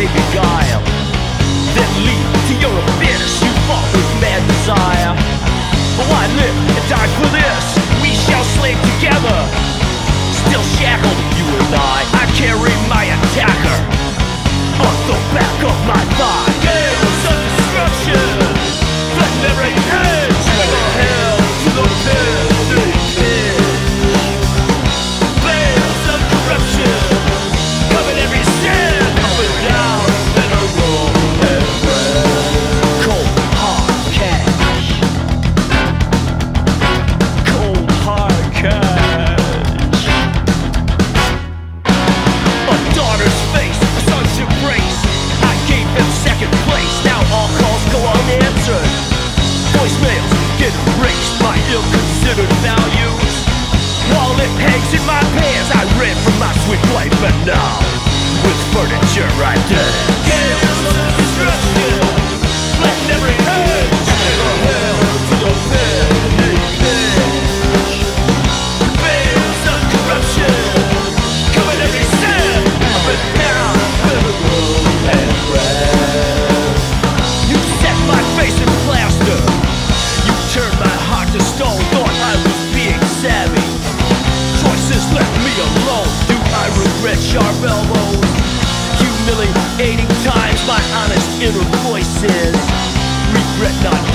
they beguile That lead to your abyss You fall with mad desire. But why live and die for this? We shall slave together. Still shackled, you and I. I carry my attacker. On the back of my thigh. right there. regret not